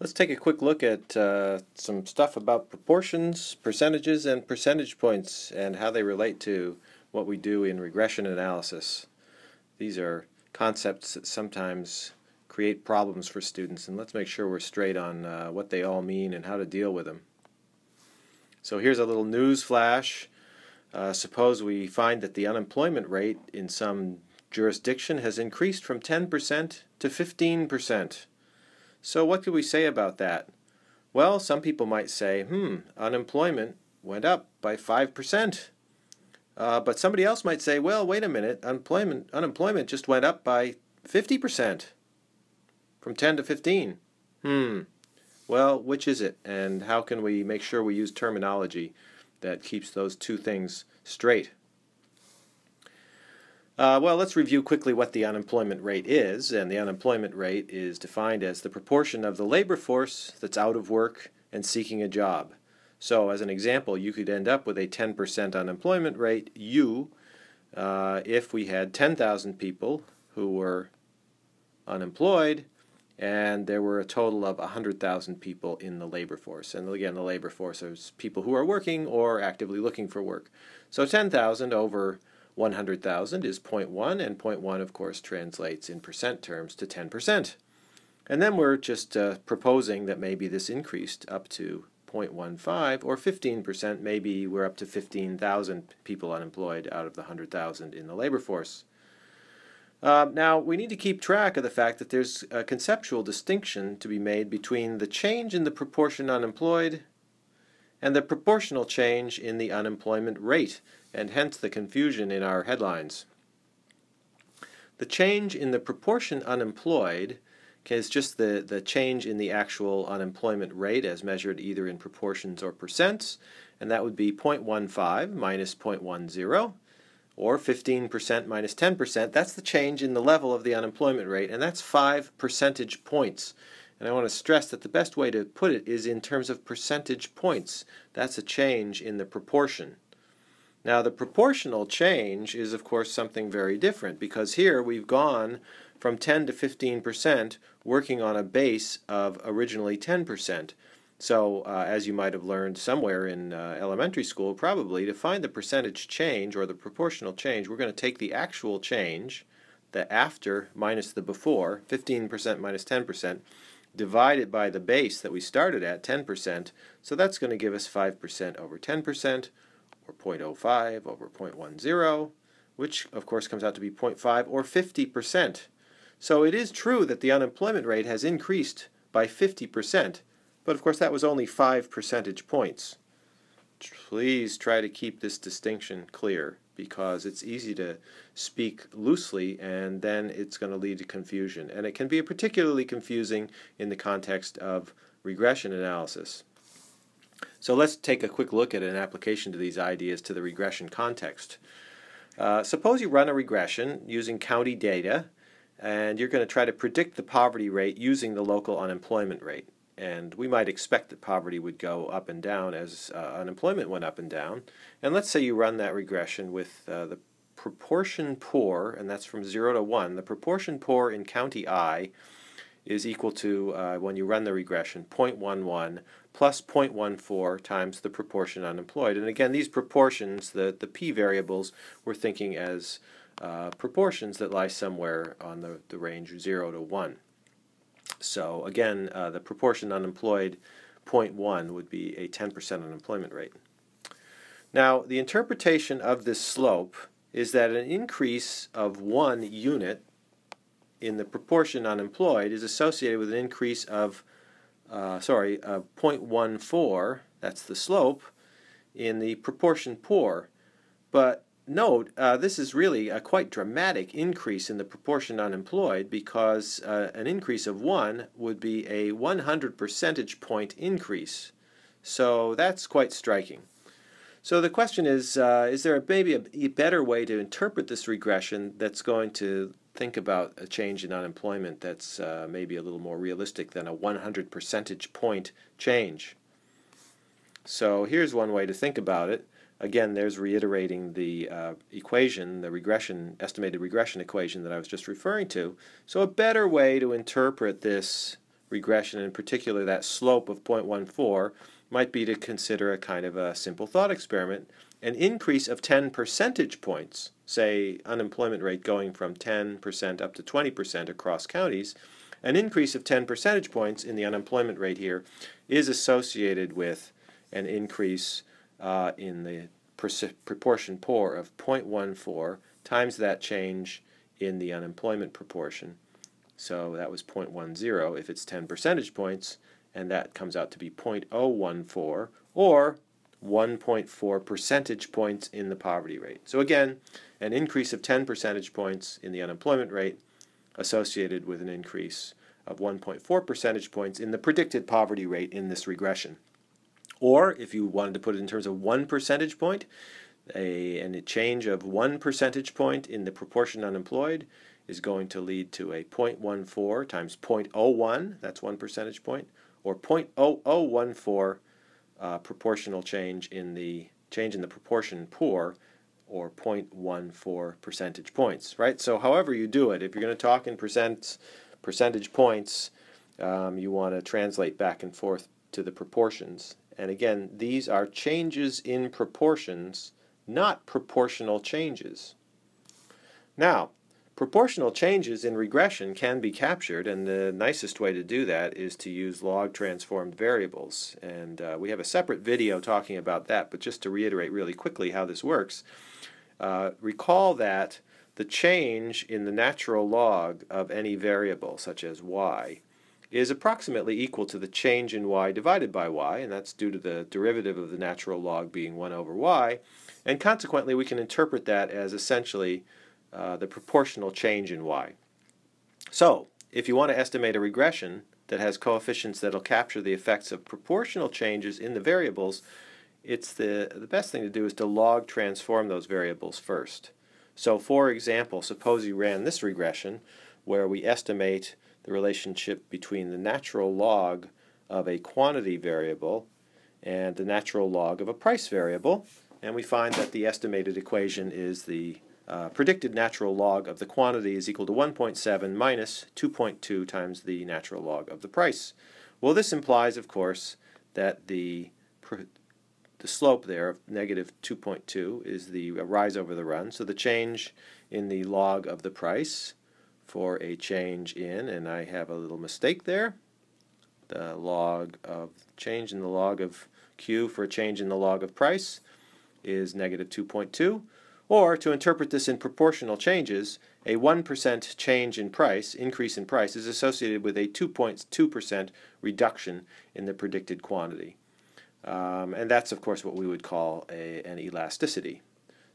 Let's take a quick look at uh, some stuff about proportions, percentages, and percentage points and how they relate to what we do in regression analysis. These are concepts that sometimes create problems for students and let's make sure we're straight on uh, what they all mean and how to deal with them. So here's a little news flash. Uh, suppose we find that the unemployment rate in some jurisdiction has increased from 10% to 15%. So what could we say about that? Well, some people might say, hmm, unemployment went up by 5%. Uh, but somebody else might say, well, wait a minute, unemployment, unemployment just went up by 50%, from 10 to 15. Hmm. Well, which is it? And how can we make sure we use terminology that keeps those two things straight? Uh, well, let's review quickly what the unemployment rate is. And the unemployment rate is defined as the proportion of the labor force that's out of work and seeking a job. So, as an example, you could end up with a 10% unemployment rate, U, uh, if we had 10,000 people who were unemployed and there were a total of 100,000 people in the labor force. And again, the labor force is people who are working or actively looking for work. So 10,000 over 100,000 is 0.1, and 0.1, of course, translates in percent terms to 10%. And then we're just uh, proposing that maybe this increased up to 0.15 or 15%. Maybe we're up to 15,000 people unemployed out of the 100,000 in the labor force. Uh, now, we need to keep track of the fact that there's a conceptual distinction to be made between the change in the proportion unemployed and the proportional change in the unemployment rate and hence the confusion in our headlines. The change in the proportion unemployed is just the, the change in the actual unemployment rate as measured either in proportions or percents, and that would be 0.15 minus 0.10, or 15% minus 10%. That's the change in the level of the unemployment rate, and that's 5 percentage points. And I want to stress that the best way to put it is in terms of percentage points. That's a change in the proportion. Now, the proportional change is, of course, something very different because here we've gone from 10 to 15% working on a base of originally 10%. So, uh, as you might have learned somewhere in uh, elementary school, probably, to find the percentage change or the proportional change, we're going to take the actual change, the after minus the before, 15% minus 10%, divide it by the base that we started at, 10%. So that's going to give us 5% over 10%, or 0.05 over 0.10, which of course comes out to be 0.5 or 50%. So it is true that the unemployment rate has increased by 50%, but of course that was only 5 percentage points. Please try to keep this distinction clear because it's easy to speak loosely and then it's going to lead to confusion. And it can be particularly confusing in the context of regression analysis. So let's take a quick look at an application to these ideas to the regression context. Uh, suppose you run a regression using county data and you're going to try to predict the poverty rate using the local unemployment rate. And we might expect that poverty would go up and down as uh, unemployment went up and down. And let's say you run that regression with uh, the proportion poor, and that's from 0 to 1. The proportion poor in county I is equal to, uh, when you run the regression, 0.11 plus 0.14 times the proportion unemployed. And again, these proportions, the, the p variables, we're thinking as uh, proportions that lie somewhere on the, the range 0 to 1. So again, uh, the proportion unemployed 0.1 would be a 10% unemployment rate. Now, the interpretation of this slope is that an increase of one unit in the proportion unemployed is associated with an increase of, uh, sorry, uh, 0.14, that's the slope, in the proportion poor. But note, uh, this is really a quite dramatic increase in the proportion unemployed because uh, an increase of 1 would be a 100 percentage point increase. So that's quite striking. So the question is, uh, is there maybe a, a better way to interpret this regression that's going to think about a change in unemployment that's uh, maybe a little more realistic than a 100 percentage point change. So here's one way to think about it. Again, there's reiterating the uh, equation, the regression, estimated regression equation that I was just referring to. So a better way to interpret this regression, in particular that slope of 0.14, might be to consider a kind of a simple thought experiment. An increase of 10 percentage points, say unemployment rate going from 10% up to 20% across counties, an increase of 10 percentage points in the unemployment rate here is associated with an increase uh, in the proportion poor of 0.14 times that change in the unemployment proportion. So that was 0.10 if it's 10 percentage points, and that comes out to be 0.014 or 1.4 percentage points in the poverty rate. So again, an increase of 10 percentage points in the unemployment rate associated with an increase of 1.4 percentage points in the predicted poverty rate in this regression. Or if you wanted to put it in terms of one percentage point, a, and a change of one percentage point in the proportion unemployed is going to lead to a 0.14 times 0.01, that's one percentage point, or 0.0014 uh, proportional change in the change in the proportion poor, or 0.14 percentage points, right? So however you do it, if you're going to talk in percent percentage points, um, you want to translate back and forth to the proportions. And again, these are changes in proportions, not proportional changes. Now, proportional changes in regression can be captured, and the nicest way to do that is to use log transformed variables. And uh, we have a separate video talking about that, but just to reiterate really quickly how this works, uh, recall that the change in the natural log of any variable, such as y, is approximately equal to the change in y divided by y, and that's due to the derivative of the natural log being 1 over y, and consequently we can interpret that as essentially uh, the proportional change in y. So, if you want to estimate a regression that has coefficients that will capture the effects of proportional changes in the variables, it's the, the best thing to do is to log transform those variables first. So for example, suppose you ran this regression where we estimate the relationship between the natural log of a quantity variable and the natural log of a price variable, and we find that the estimated equation is the uh, predicted natural log of the quantity is equal to 1.7 minus 2.2 times the natural log of the price. Well, this implies, of course, that the the slope there of negative 2.2 is the rise over the run. So the change in the log of the price for a change in, and I have a little mistake there, the log of change in the log of Q for a change in the log of price is negative 2.2. Or to interpret this in proportional changes, a 1% change in price, increase in price, is associated with a 2.2% reduction in the predicted quantity. Um, and that's, of course, what we would call a, an elasticity.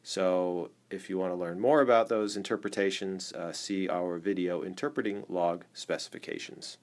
So if you want to learn more about those interpretations, uh, see our video Interpreting Log Specifications.